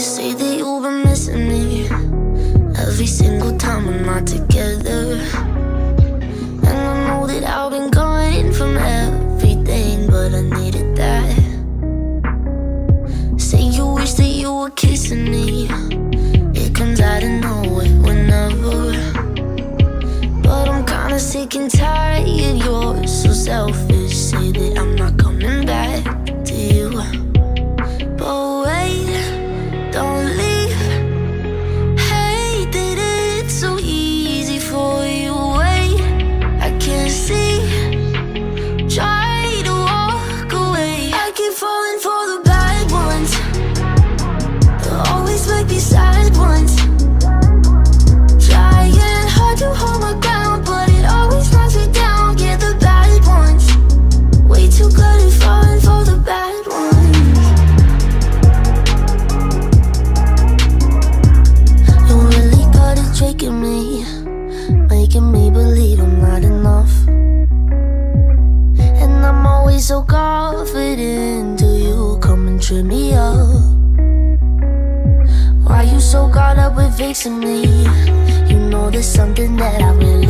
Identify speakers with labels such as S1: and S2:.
S1: You say that you've been missing me every single time we're not together. And I know that I've been gone from everything, but I needed that. Say you wish that you were kissing me. It comes out of nowhere whenever. But I'm kinda sick and tired. You're so selfish. Say that I'm so confident till you come and trip me up. Why you so caught up with fixing me? You know there's something that I really